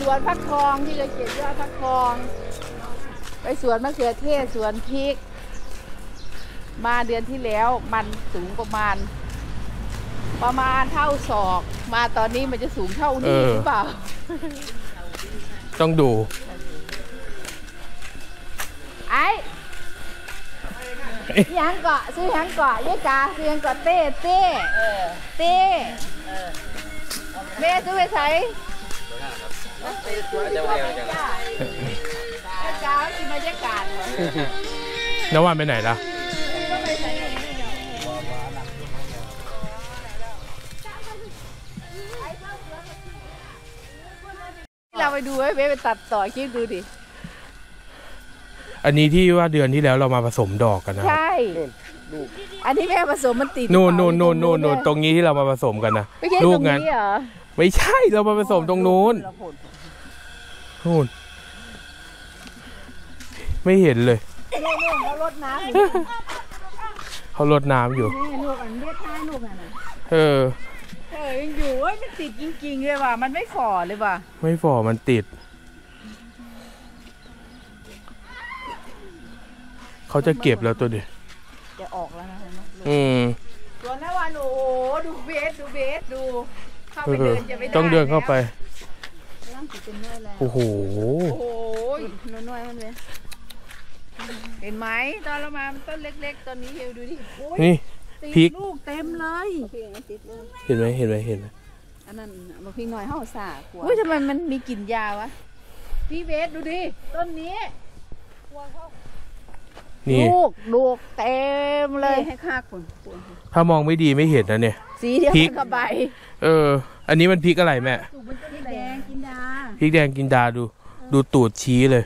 สวนพักทองที่เราเขียนยอดพักทอง ไปสวนมะเขือเทศสวนพริก มาเดือนที่แล้วมันสูงประมาณ ประมาณเท่าศอก มาตอนนี้มันจะสูงเท่านี้เออหรือเปล่า ต้องดู ไอ้ยังเกาะซื้อยังเกาะยี่กาซื้อยังเกาะเต้เต้เต้แม่ซื้อไปใส่ยี่กากินบรรยากาศเหรอนวันไปไหนล่ะเราไปดูไว้เว้ยไปตัดต่อคลิปดูดิ อันนี้ที่ว่าเดือนที่แล้วเรามาผสมดอกกันนะ ใช่ อันนี้แม่ผสมมันติดนู่นนู่นนู่นนู่นนู่นตรงนี้ที่เรามาผสมกันนะไม่ใช่ลูตกรงงั้นนี้เหรอไม่ใช่เรามาผสมตรงนู้น นู่นไม่เห็นเลยนู่นนู่นเขารดน้ำอยู่เขารดน้ำอยู่นี่ลูกอันเรียกท้ายลูกอะนะเออเออยังอยู่เว้ยมันติดจริงๆเลยว่ะมันไม่ฝ่อเลยว่ะไม่ฝ่อมันติด เขาจะเก็บแล้วตัวเดียวจะออกแล้วนะเห็นไหมอืมส่วนนวันโอ้โหดูเบสดูเบสดูเข้าเอไปเดิอนจะไม่ได้ต้องเดินเข้าไปแล้ว ต้องติดเป็นเนื้อแล้ว โอ้โห โอ้โหน้อยๆมันเลยเห็นไหมตอนเรามามันต้นเล็กๆ ตอนนี้เฮลดูดิโอ้ยนี่ติดพริกลูกเต็มเลยติดเลยเห็นไหมเห็นไหมเห็นไหมอันนั้นมาพี่หน่อยเฮาสาขวอุ้ยทำไมมันมีกลิ่นยาวะพี่เบสดูดิต้นนี้นี่ลูกลูกเต็มเลยให้ค่าคนถ้ามองไม่ดีไม่เห็นนะเนี่ย สีเดียวพริกักนกับใบ เออ อันนี้มันพริกอะไรแม่สูบมันต้นแดงกินดาพริกแดงกินดาดู ดูตูดชี้เลย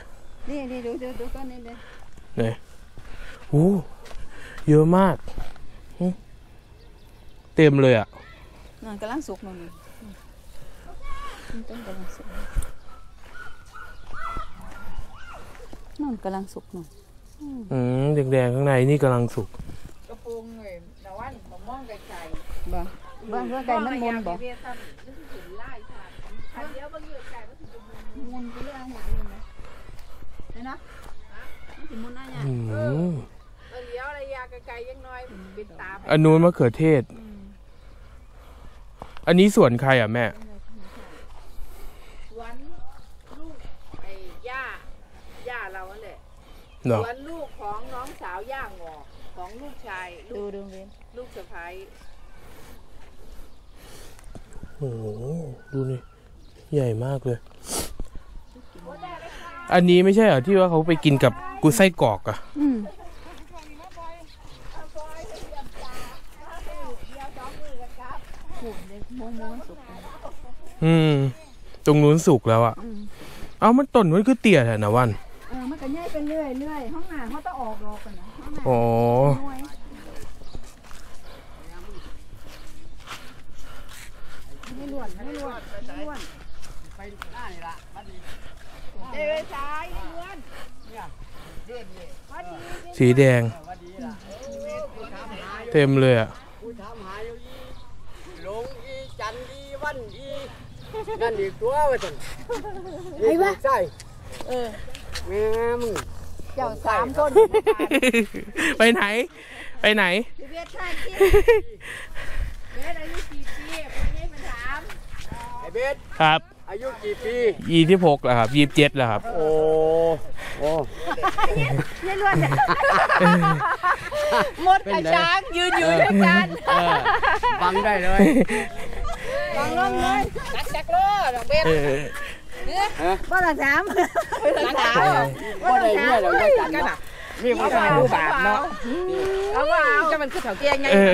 นี่นี่ดูดูดูก้อนนี้เลยเนี่ยโอ้เยอะมากหึเต็มเลยอะนั่นกำลังสุกนั่นนี่นี่ต้นกำลังสุกนั่นกำลังสุกนั่นอืมแดงๆข้างในนี่กำลังสุกกระโปรงเลยแต่ว่าผมมองไกลๆบ่ บ้านเพื่อไก่มันมุนบ่มุนไปเรื่อยหมดเลยนะเห็นนะมันสิมุนอะไรเนี่ยอืมเลี้ยวระยะไกลๆยังน้อยเป็นตาอันนู้นมะเขือเทศ อันนี้สวนใครอะแม่ สวนลูกไอ้ย่า ย่าเราแหละเนาะสวนลูกของน้องสาวย่างอกของลูกชาย ลูกลูกสะพ้าย โอ้โหดูนี่ใหญ่มากเลย อันนี้ไม่ใช่เหรอที่ว่าเขาไปกินกับกุไส้กรอกอะอืมอืม ตรงนู้นสุกแล้วอะเอามันต้นนู้นคือเตี้ยแท้นะวันเออมันก็ย่ายไปเรื่อยเรื่อยห้องน้ำเขาต้องออกดอกกันนะห้องน้ำอ๋อ น้อยไม่ล้ วนไม่ล้วนไม่ล้วนไปหน้านี่ละเอ้ยซ้ายไม่ล้วนวัดดีสีแดง เต็มเลยอะกูถามหาอยู่อีหลงอีจันอีวันอีนั่นอีกตัววะจันไอ้วะใช่เออแม่มึงเจ้าสามต้นไปไหน ไปไหนพี่เวทท่านที่เวทอายุกี่ปีพี่เวทมาถาม ไอ้ เบสครับ อายุกี่ปียี่ที่หกแล้วครับยี่สิบเจ็ดแล้วครับ โอ้โอ้ไม่ล้วนเนี่ยมดกับช้างยืนอยู่ด้วยกันเออฟังได้เลยลองลงเลยจักจักเลยดอกเบี้ยเออบ้านละสามบ้านละสามก็ได้เนี่ยเราก็จันเนาะนี่มันก็ผู้บาปเนาะเอาเปล่าจะมันคือเถาเกียงไงเออ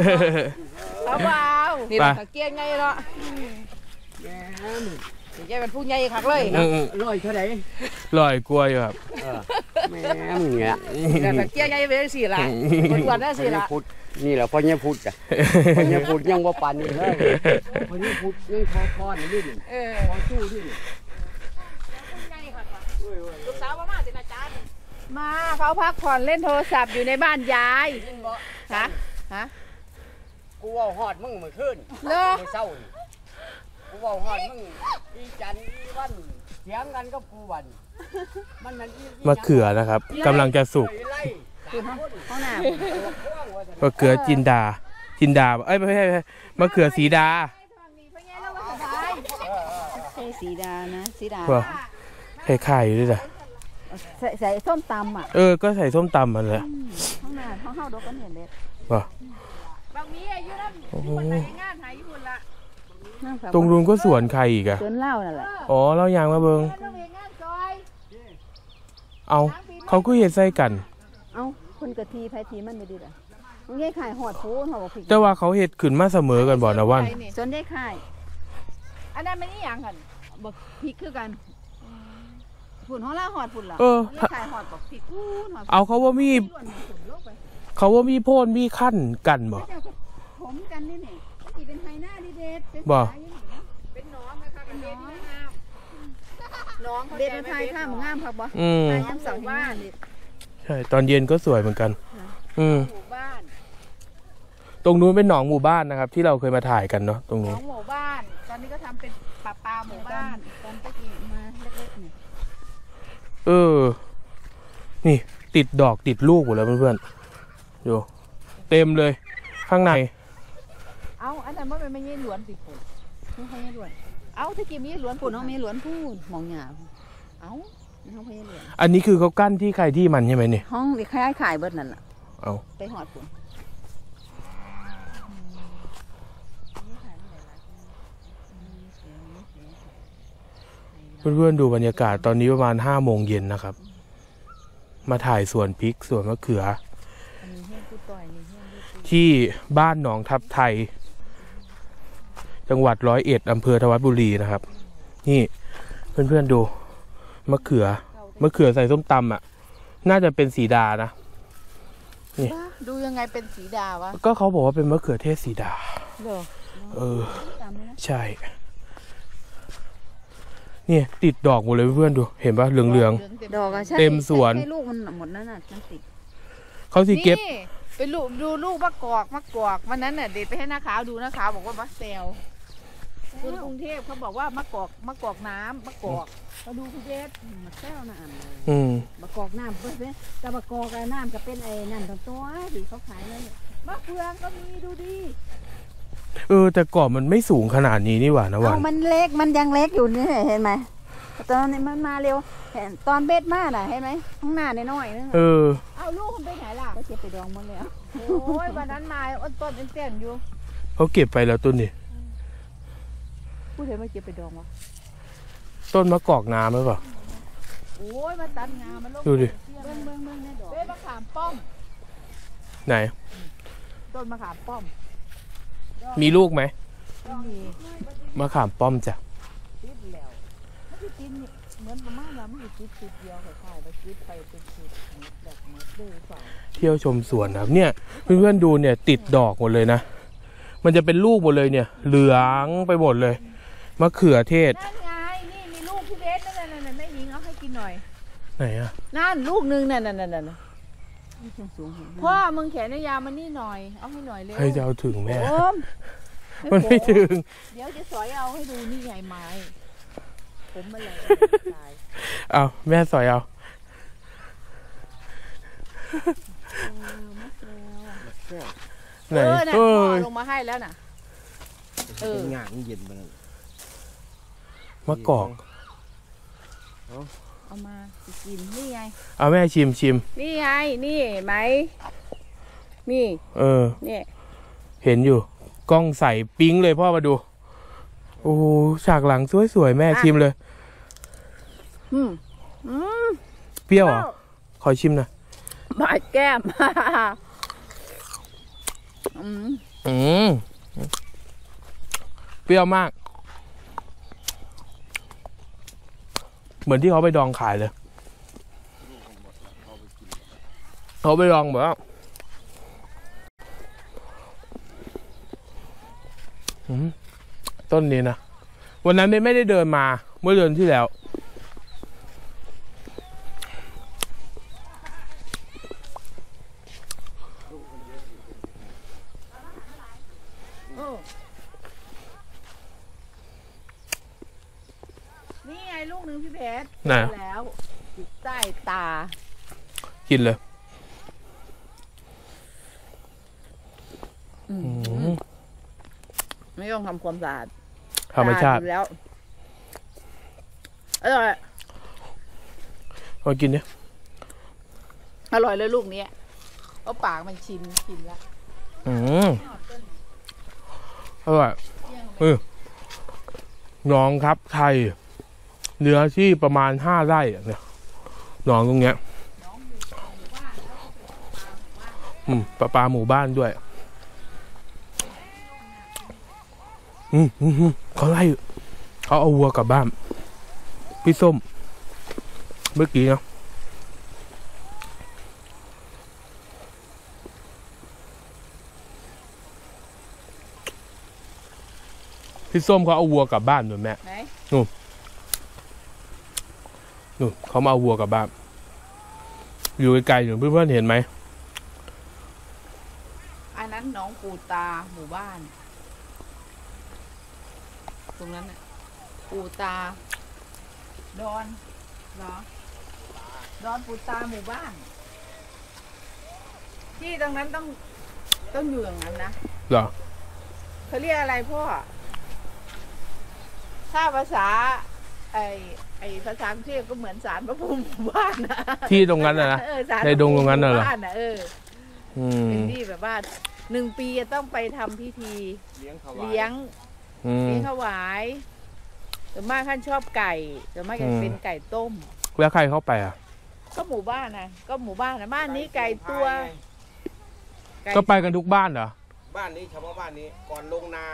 เอาเปล่านี่ไปเถาเกียงไงเนาะ แม่มึงแกเป็นผู้ใหญ่คักเลยเออร้อยเท่าไหร่ลอยกลัวอยู่ครับเออแม่มึงเนี่ยแต่เถาเกียงไงเป็นสี่ละคนวันนั้นสี่ละพุทธนี่แหละพ่อเนี่ยพุทธอะพ่อเนี่ยพุทธยังว่าปานนี้เลยพ่อเนี่ยพุทธยังทอทอนนี่ดิเออพอสู้ดิลูกสาวมาสินะจ๊ะมาเขาพักผ่อนเล่นโทรศัพท์อยู่ในบ้านยายฮะฮะกูว่าฮอดมึงเมื่อคืนเลิกเมื่อเช้านี่ กูบอกฮอดมึงอีจันอีวันเถียงกันกับกูวัน มันนั่นอีมะเขือนะครับกำลังจะสุกไล่สามคนห้องน้พ่วงว่าซั่นมะเขือจินดา จินดาเอ้ยไม่ใช่ไม่ใช่มะเขือสีดาำใช่สีดานะสีดาว่าไข่ๆอยู่ด้วยจ้ะใส่ใส่ส้มตำอะเออก็ใส่ส้มตำมันแหละห้องน้ำห้องเข้าดอกกันเห็นเด็ดว่าบางมีอายุนั่นโอ้โหคนไหนงานหายญี่ปุ่นละ ตรงนู้นก็สวนใครอีกอะสวนเหล้านั่นแหละอ๋อเรายางมาเบิงเรื่องงานซอยเอาเขาก็เห็ดใส่กัน เอ้าคนกะทีไผทีมันไม่ดีเลยมึงยายขายหอดพูนหอดบอกผิดแต่ว่าเขาเห็ดขึ้นมาเสมอกันบ่นะวันสวนยายขายอันนั้นไม่นี่ยังกันบอกพริกคือกันฝุ่นห้องล่าหอดฝุ่นเหรอเออยายขายหอดบอกพริกพูนหอดเอาเขาว่ามีล้วนฝุ่นโลกไปเขาว่ามีโพ่นมีขั้นกันบ่เจ้าก็ผมกันนี่นี่ที่เป็นไฮ หน้าดีเด็ดเป็นบ่สายอยู่นี่นะเป็นน้องนะคะเป็นน้องน้องเด็ดเป็นไทยข้ามงามครับบ่อืมไทยน้ำเสาที่บ้านนี่ใช่ตอนเย็นก็สวยเหมือนกัน อืมหมู่บ้านตรงนู้นเป็นหนองหมู่บ้านนะครับ ที่เราเคยมาถ่ายกันเนาะตรงน้นู้อนงหมู่บ้าน ตอนนี้ก็ทำเป็นปลาปลาหมู่บ้านตอนตะกี้มาเล็กๆนี่เออ นี่ติดดอกติดลูกหมดแล้วเพื่อนๆดูเต็มเลย ข้างใน เอาอันนั้นมันเป็นไม่ใช่หลวนติปุ่นไม่ใช่หลวน เอาตะกี้มีหลวนปุ่นน้องมีหลวนพูนมองหยาบเอาน้องพยาหลวนอันนี้คือเขากั้นที่ใครที่มันใช่ไหมเนี่ยห้องที่คล้ายขายเบิดนั่นล่ะเอาไปหอดปุ่นเพื่อนๆดูบรรยากาศตอนนี้ประมาณห้าโมงเย็นนะครับ มาถ่ายสวนพริกสวนมะเขืออันนี้เฮี้ยนกูต่อยนี่เฮี้ยนกูที่บ้านหนองทับไทย จังหวัดร้อยเอ็ดอำเภอธวัดบุรีนะครับ นี่เพื่อนๆดูมะเขือมะเขือใส่ส้มตำอะ น่าจะเป็นสีดานะบ้าดูยังไงเป็นสีดาวะก็เขาบอกว่าเป็นมะเขือเทศสีดา เหรอเออตามเลยนะใช่ เนี่ยติดดอกหมดเลยเพื่อนๆดู เห็นปะเหลืองดอกอะใช่เต็มสวน ให้ลูกมันหมดนั่นน่ะมันติดๆเขาสิเก็บ นี่ไปลูกดูลูกมะกอกมะกอกวันนั้นน่ะเด็ดไปให้น้าขาวดูน้าขาวบอกว่ามะเซล คุณกรุงเทพเขาบอกว่ามะกอกมะกอกน้ำมะกอกมาดูคุณเดชมะแซวน่ะอ่านเลยอืมมะกอกน้ำเพื่อนๆแต่มะกอกอะน้ำก็เป็นไอ้นั่นตัวตัวที่เขาขายเลยมะเฟืองก็มีดูดีเออแต่ก่อนมันไม่สูงขนาดนี้นี่หว่านะวันเอามันเล็กมันยังเล็กอยู่นี่เห็นไหมตอนนี้มันมาเร็วเห็นตอนเบ็ดมาน่ะเห็นไหมข้างหน้าน้อยๆนึงเออเอาลูกมันไปไหนล่ะก็เก็บไปดองหมดแล้วโอ้ยวันนั้นมาอ้นต้นเต้นๆอยู่เขาเก็บไปแล้วต้นนี่ พูดเห็นว่าเก็บไปดองวะต้นมะกอกน้ำหรือเปล่าโอ้ยมาตัดงามันลงดูดิเบิ้งเบิ้งเบิ้งในดอกเบ้มะขามป้อม ไหน ต้นมะขามป้อม มีลูกไหมไม่มีมะขามป้อมจ้ะติดแล้วมันจะกินนี่เหมือนประมาณว่ามันจะติดติดเดียวคล้ายๆว่าติดไปเป็นติดแบบเหมือนดื้อเปล่าเที่ยวชมสวนนะครับเนี่ยเพื่อนๆดูเนี่ยติดดอกหมดเลยนะมันจะเป็นลูกหมดเลยเนี่ย เหลืองไปหมดเลย มะเขือเทศ นั่นไง นี่มีลูกพี่เบสนั่นน่ะนั่นแม่หญิงเอาให้กินหน่อย ไหนอะนั่นลูกหนึงนั่นนั่นนั่นนั่นพ่อมึงแขนยาวมานี่หน่อย เอาให้หน่อยเร็วใครจะเอาถึงแม่ โอมมันไม่ถึง เดี๋ยวจะสอยเอาให้ดูนี่ไงไม้ผมมาเลยตายเอาแม่สอยเอาไหนเออน่ะเอพ่ออลงมาให้แล้วน่ะ เออเป็นงานเย็นมัน มะกอก เอามาจะกินนี่ไง เอาแม่ชิมชิม นี่ไง นี่เห็นไหม นี่ เออนี่เห็นอยู่ กล้องใส่ปิ๊งเลยพ่อมาดู โอ้โหฉากหลังสวยๆแม่ชิมเลย อืมอืมเปรี้ยวเหรอขอชิมหน่อยบาดแก้ม อืมอืมเปรี้ยวมาก เหมือนที่เขาไปดองขายเลยเขาไปดองแบบว่าต้นนี้นะ วันนั้นไม่ได้เดินมาเมื่อเดือนที่แล้ว เออ นี่ไงลูกหนึ่งพี่เพชร ไหน เจอแล้วอยู่ใต้ตา กินเลยอืมอืมไม่ต้องทำความสะอาดธรรมชาติสะอดอยู่แล้วอร่อยมากินเนี่ยอร่อยเลยลูกเนี้ยเพราะปากมันชินชินแล้วอืมอร่อยเออหน้องครับไทยเนื้อที่ประมาณห้าไร่อะเนี่ยห นองตรงเนี้ยอืมปลาปลาหมู่บ้านด้วยอืมอืมอืมเขาไล่เขาเอาวัวกลับบ้าน พี่ส้ม เมื่อกี้เนาะพี่ส้มเขาเอาวัวกลับบ้านหนูแม่ไหน นู่นเขามาเอาวัวกลับบ้านอยู่ไกลๆอยู่เพื่อนๆเห็นไหมอันนั้นหน้องปูตาหมู่บ้าน ตรงนั้นน่ะปูตา ดอนเหรอดอนปูตาหมู่บ้าน ที่ตรงนั้นต้องต้องอยู่อย่างนั้นนะเหรอเขาเรียกอะไรพ่อถ้าภาษา ไอไอภาษากรุงเทพก็เหมือนสารพระภูมิหมู่บ้านนะที่ตรงนั้นนะนะ เออศาลในดงตรงนั้นน่ะเหรอหมู่บ้านนะเอออืมเป็นที่แบบว่าหนึ่งปีจะต้องไปทำพิธีเลี้ยงถวายเลี้ยงอืม เลี้ยงถวายส่วนมากท่านชอบไก่ส่วนมากจะอืมเป็นไก่ต้ม แล้วใครเข้าไปอะ ก็หมู่บ้านนะก็หมู่บ้านนะบ้านนี้ไก่ตัวไก่ก็ไปกันทุกบ้านเหรอ บ้านนี้เฉพาะบ้านนี้ก่อนลงนา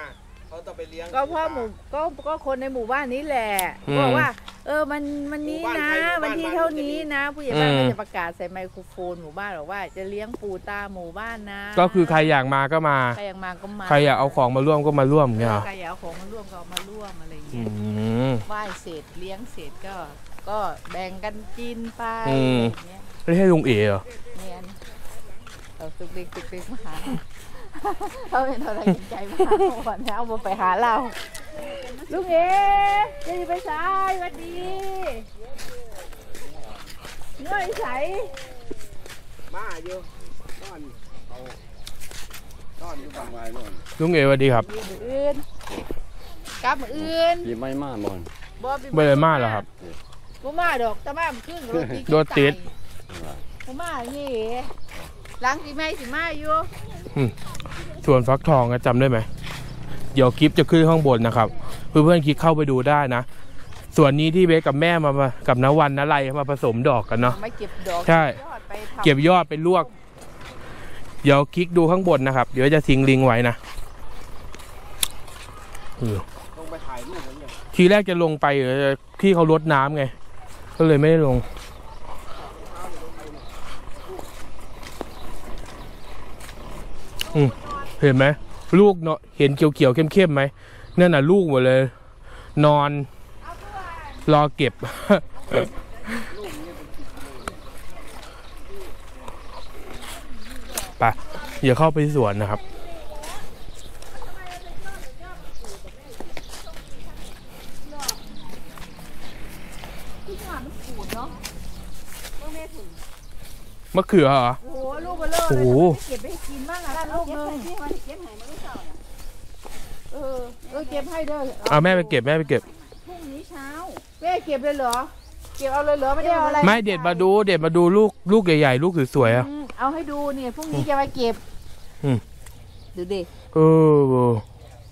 เขาต้องไปเลี้ยง ก็พ่อหมู่ก็ก็คนในหมู่บ้านนี้แหละอืมบอกว่า เออมันมันนี้นะวันที่เท่านี้นะ ผู้ใหญ่บ้านอืม ก็จะประกาศใส่ไมโครโฟนหมู่บ้านบอกว่าจะเลี้ยงปูตาหมู่บ้านนะก็คือใครอยากมาก็มา ใครอยากมาก็มาใครอยากเอาของมาร่วมก็มาร่วมเงี้ยเหรอใครอยากเอาของมาร่วมก็เอามาร่วมอะไรอย่างอืเงี้ยม ไหว้เสร็จเลี้ยงเสร็จก็ ก็แบ่งกันกินไปอือะไรมอย่างเงี้ยไม่ใช่ลุงเอ๋เหรอ เนี่ยเอาตุกเด็กตุกเด็กมาหา เขาเป็นอะไรกินใจมาหาเขาก่อนนะเอามาไปหาเราลุงเอ๋จะอยู่ไปสายสวัสดีเงื่อยใสมาอยู่นอนเอานอนอยู่ฝั่งไว้นอนลุงเอ๋สวัสดีครับยืนมืออื่นกลับมืออื่นปีไม่มาบอนบ่ปีไม่เลยมาเหรอครับบ่มาดอกแต่มามันครึ่งรถติดรถติดบ่มานี่ หลังสิไม่สิมาอยู่ส่วนฟักทองอะจำได้ไหม เดี๋ยวคลิปจะขึ้นข้างบนนะครับ เพื่อนๆคลิกเข้าไปดูได้นะ ส่วนนี้ที่เบสกับแม่มามากับนวันนอะไรมาผสมดอกกันเนาะไม่เก็บดอกใช่ยอดไปทำเก็บยอดไปลวก เดี๋ยวคลิกดูข้างบนนะครับ เดี๋ยวจะทิ้งลิงก์ไว้นะเออลงไปถ่ายรูปกันเนี่ยทีแรกจะลงไปเออที่เขาลดน้ำไง ก็เลยไม่ได้ลง อืม เห็นไหมลูกเนาะเห็นเขียวๆเข้มๆไหมนั่นน่ะลูกหมดเลย นอน รอเก็บ ไปเดี๋ยวเข้าไปสวนนะครับที่หามันขูดเนาะเมื่อแม่ถึงมะเขือเหรอ โอ้โหลูกเบลอโอ้เลยโหทำไมไม่เก็บไปให้ กินบ้างอะด้านลูกนึงเออเออเก็บให้เด้อเอาแม่ไปเก็บแม่ไปเก็บพรุ่งนี้เช้าแม่เก็บเลยเหรอเก็บเอาเลยเหรอไม่ได้เอาอะไรไม่เด็ดมาดูเด็ดมาดูลูกลูกใหญ่ๆลูกสวยๆอะอืมเอาให้ดูเนี่ยพรุ่งนี้จะมาเก็บอืมดูดิเออ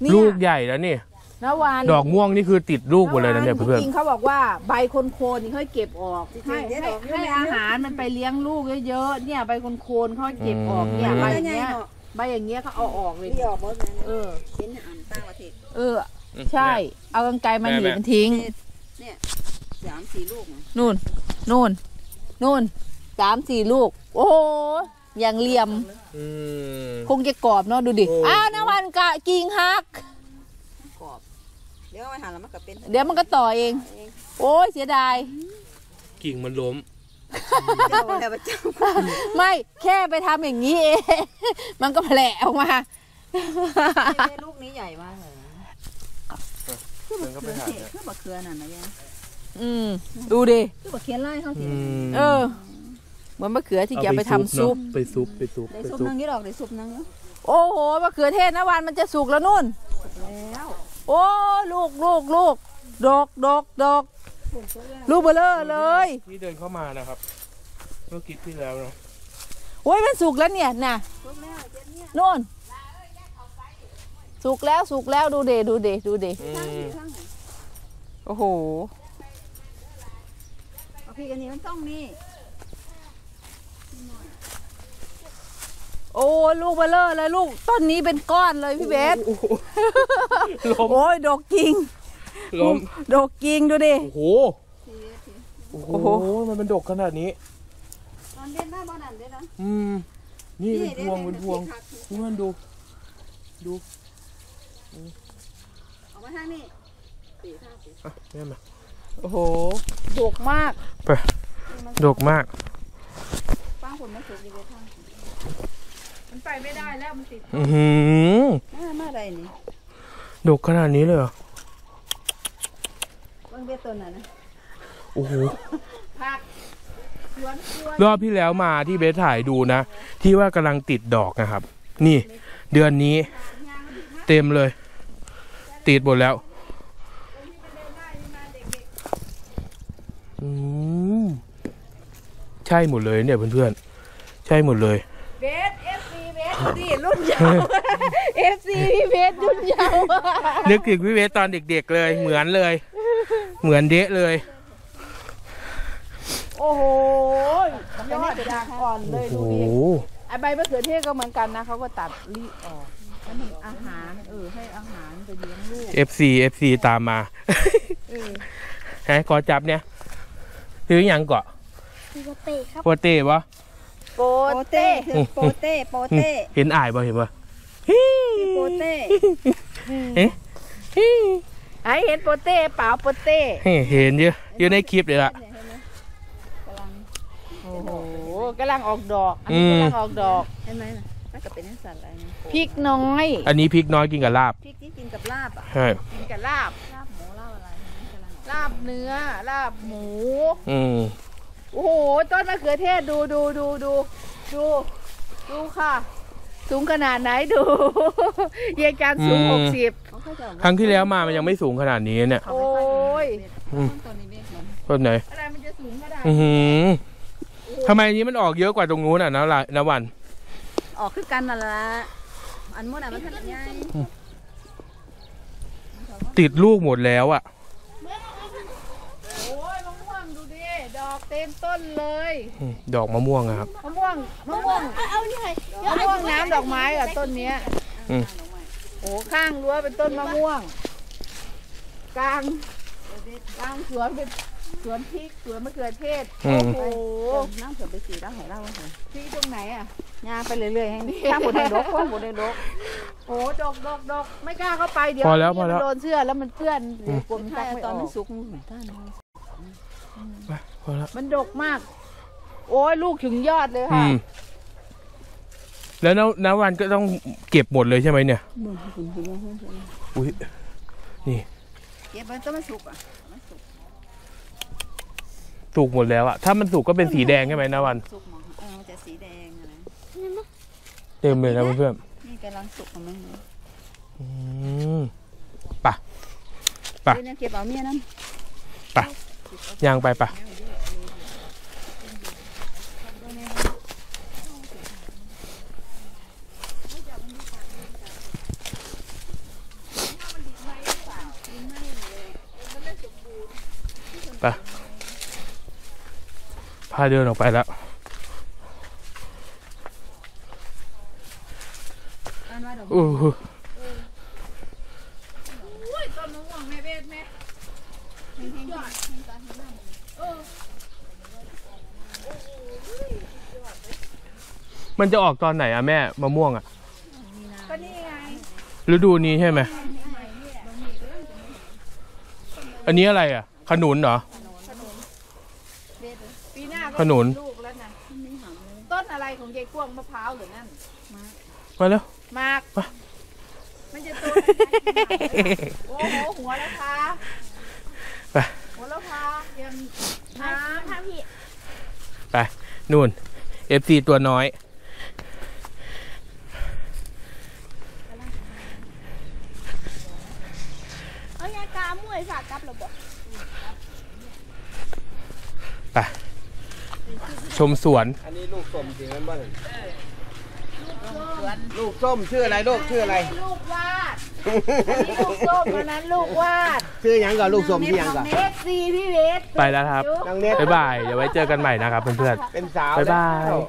เนี่ยลูกใหญ่แล้วนี่ นะวานดอกม่วงนี่คือติดลูกหมดเลยนะเนี่ยจเพื่อนริงๆเขาบอกว่าใบโคนๆนี่เขาให้เก็บออกให้ให้ให้อาหารมันไปเลี้ยงลูกเยอะๆเนี่ยใบโคนๆเขาให้เก็บออกเนี่ยใบอย่างเงี้ยใบอย่างเงี้ยเขาเอาออกเลยที่ออกหมดเลยนะเออเห็นอ่านต่างประเทศเออๆใช่ เอากางไกรมันหนีบมันทิ้งสามสี่ลูกนะนู่นนู่นนู่นสามสี่ลูก โอ้โหอย่างเหลี่ยมอืมคงจะกรอบเนาะดูดิโอ้อ้าวนวันกะกิ่งหักกรอบเดี๋ยวเอาไปหาแล้วมันก็เป็นเดี๋ยวมันก็ต่อเอง โอ้ยเสียดาย กิ่งมันล้ม เจ้าแล้วเจ้าไม่แค่ไปทำอย่างนี้เอง มันก็แผลออกมา ลูกนี้ใหญ่มากเลยมันก็ไปหาคือมะเขือนั่นนะยังอืม ดูดิ คือบ่เขียนไล่เขาสิอืมเออ เหมือนมะเขือที่แกเอาไปทำซุปเนอะไปซุปไปซุปได้ไปซุปซุปนึงนี่ดอกได้ซุปนึงเนาะโอ้โหมะเขือเทศนะวันมันจะสุกแล้วนู่น แล้ว โอ้ลูกลูกลูกดกดกดกลูกเบลอเลย ที่เดินเข้ามานะครับ เมื่อกี้ที่แล้วเนาะโอ้ยมันสุกแล้วเนี่ยน่ะซุปแล้วเจ็ดเนี่ยนู่นสุกแล้วสุกแล้วดูเดดูเดดูเดอืข้างมนี้ข้างไหนโอ้โหเอาพี่กันนี่มันต้องนี่ โอ้ลูกเบลอเลยลูกต้นนี้เป็นก้อนเลยพี่เบสโอ้โหล้มโอ้ยดกจริงล้มดกจริงดูดิ โอ้โหทีเดียวทีโอ้โอ้โหโห มันเป็นดกขนาดนี้ตอนเด็ดหน้าบ่นั่นเด็ดนะอืม นี่เป็นพวงเป็นพวงนี่เพื่อนดู ดูเอามาทางนี้สี่ข้างสี่อะแม่มาโอ้โห ดกมากไปดกมากป้าผมไม่สุกดีเลยข้าง มันไปไม่ได้แล้วมันติดอือหือมามาอะไรนี่ดกขนาดนี้เลยเหรอเบิ่งเบ็ดตัวนั้นนะโอ้โหผักสวนครัวรอบที่แล้วมาที่เบสถ่ายดูนะ ที่ว่ากำลังติดดอกนะครับ นี่ เดือนนี้ เต็มเลย ติดหมดแล้วอืมใช่หมดเลยเนี่ยเพื่อนๆใช่หมดเลย เบส FC เบสดูดิรุ่นยาว FC พี่เบสรุ่นยาวนึกถึงพี่เวสตอนเด็กๆเลย เหมือนเลย เหมือนเดะเลย โอ้โหยอดจากอ่อนเลยโอ้ดูโหดิไอใบมะเขือเทศก็เหมือนกันนะเขาก็ตัดรีบออกให้มันอาหารเออให้อาหารไปเลี้ยงลูก FC FC ตามมาเออฮะกอจับเนี่ยซื้ออหย่างเกาะโปเต้ปะโปโปเต้ เต้คือโปเต้โปเต้เห็นอ่ายปะเห็นปะโปเต้เอ๊ะไอเห็นโปเต้เปล่าโปเต้เห็นเยอะอยู่ในคลิปเลยละเนี่ยเห็นไหมกำลังโอ้โหกำลังออกดอก อันนี้อืมกำลังออกดอกเห็นไหมน่ะมันก็เป็นนักสัตว์อะไรนะพริกน้อย อันนี้พริกน้อยกินกับลาบพริกที่กินกับลาบอะใช่กินกับลาบลาบหมูลาบอะไรเห็นไหมกำลังออกลาบเนื้อลาบหมู อืม โอ้โห ต้นมะเขือเทศดูดูดูดูดูดูค่ะ สูงขนาดไหนดู เยียการสูงอืม หกสิบเขาเข้าใจว่าครั้งที่แล้วมามันยังไม่สูงขนาดนี้เนี่ยโอ้ยอืมต้นนี้เบ็ดมันต้นไหน อะไรมันจะสูงขนาดอือหือทำไมอันนี้มันออกเยอะกว่าตรงนู้นอะนะละนะวัน ออกคือกันนั่นละอันมุ่นอะมันขนาดใหญ่ติดลูกหมดแล้วอะ โอ้ยมะม่วงดูดิ ดอกเต็ มต้นเลยอืมดอกมะม่วงอะครับมะม่วงมะม่วงมะม่วงน้ำดอกไม้อะต้นเนี้ยอืมโอ้ข้างรั้วเป็นต้นมะม่วง กลางกลางสวนเป็นสวนพริกสวนมะเขือเทศอืโอ้มโหน้ำเสือไปสีแล้วให้เราค่ะพริกตรงไหนอะย่างไปเรื่อยๆให้ข้างบนได้ดกข้างบนได้ดกโอ้ดกดกดกไม่กล้าเข้าไปเดี๋ยวพอแล้วเนี่ยพอแล้วมันโดนเสื้อแล้วมันเปื้อนเดี๋ยวกลมใช่ตักไม่ตออนอมันกสุกมันท่านไป พอแล้วมันดกมาก โอ้ยลูกถึงยอดเลยอืค่ะ ม แล้วนน้าวันก็ต้องเก็บหมดเลยใช่ไหมเนี่ยมึงคุณคุณคุณคุณอุ้ยนี่เก็บมันต้องมันสุกอะมันสุกสุกหมดแล้วอะถ้ามันสุกก็เป็นสีแดงใช่ไหมนะวัน สุกมองเออมันจะสีแดงอะไรเต็มเลยนะเพื่อนนี่กำลังสุกของมันอยู่ๆอืมไปเดี๋ยวเนี่ยเก็บเอาเมียนั่นย่างไปปะ ไปพาเดินออกไปแล้วอันว่าดอกอู้หูอุ้ยต้นมะม่วงแม่เบสแม่ยอดเออมันจะออกตอนไหนอะแม่มะม่วงอะก็นี่ไงฤดูนี้ใช่ไหมอันนี้อะไรอะขนุนเหรอปีหน้าก็ ขนุน ลูกแล้วนะต้นอะไรของยายกล้วงมะพร้าวหรือนั่นมาแล้ว มาไมันจะตัวโอ้โหหัวแล้วค่ะไป หัวแล้วค่ะยังน้ำ ไป นู่นเอฟซีตัวน้อย ชมสวน อันนี้ลูกส้มจริงมันบ้างลูกส้มชื่ออะไรลูกชื่ออะไรลูกวาดอันนี้ลูกส้มอันนั้นลูกวาดชื่อหยังก่อนลูกส้มชื่อหยังก่อนเอฟซีพี่เวสไปแล้วครับ นางเน็ตบ๊ายบาย เดี๋ยวไว้เจอกันใหม่นะครับเพื่อนเป็นสาวบ๊ายบาย แล้ว